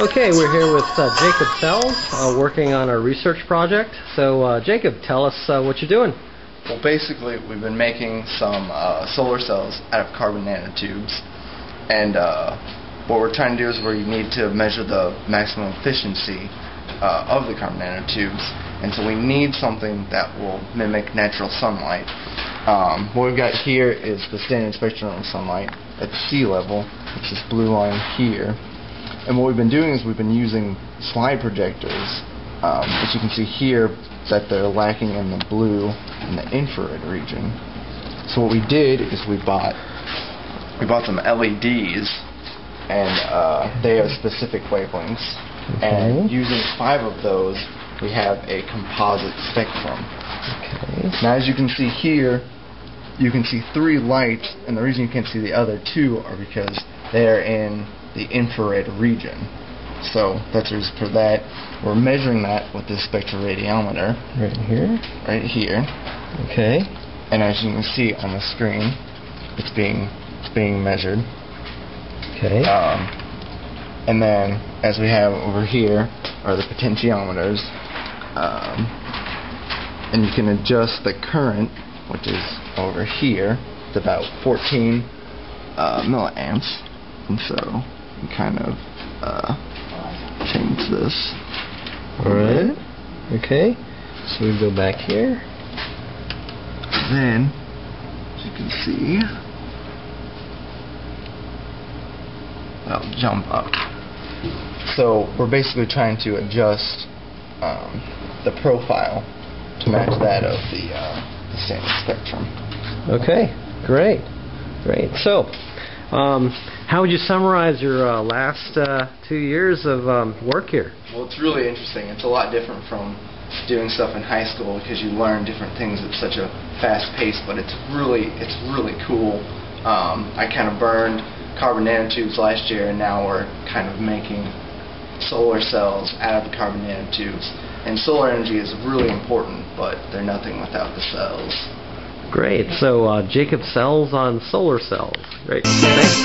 Okay, we're here with uh, Jacob Sells, uh, working on a research project. So, uh, Jacob, tell us uh, what you're doing. Well, basically, we've been making some uh, solar cells out of carbon nanotubes, and uh, what we're trying to do is we need to measure the maximum efficiency of the carbon nanotubes, and so we need something that will mimic natural sunlight. Um, what we've got here is the standard spectrum of sunlight at sea level, which is blue line here. And what we've been doing is we've been using slide projectors, um, as you can see here, that they're lacking in the blue and the infrared region. So what we did is we bought we bought some LEDs, and uh, they have specific wavelengths. And using five of those, we have a composite spectrum. Okay. Now, as you can see here, you can see three lights, and the reason you can't see the other two are because they're in the infrared region. So that's the reason for that. We're measuring that with this spectroradiometer Right here. right here, Okay. and as you can see on the screen, it's being it's being measured. Okay. Um, and then, as we have over here, are the potentiometers. Um, and you can adjust the current, which is over here. It's about 14 uh, milliamps. And so, kind of uh, change this. All right. Okay. So we go back here. Then, as you can see, I'll jump up. So we're basically trying to adjust um, the profile to match that of the, uh, the standard spectrum. Okay. Great. Great. So, um, how would you summarize your uh, last uh, two years of um, work here? Well, it's really interesting. It's a lot different from doing stuff in high school because you learn different things at such a fast pace. But it's really, it's really cool. Um, I kind of burned carbon nanotubes last year, and now we're kind of making solar cells out of the carbon nanotubes. And solar energy is really important, but they're nothing without the cells. Great. So, uh, Jacob sells on solar cells. Right. Thanks.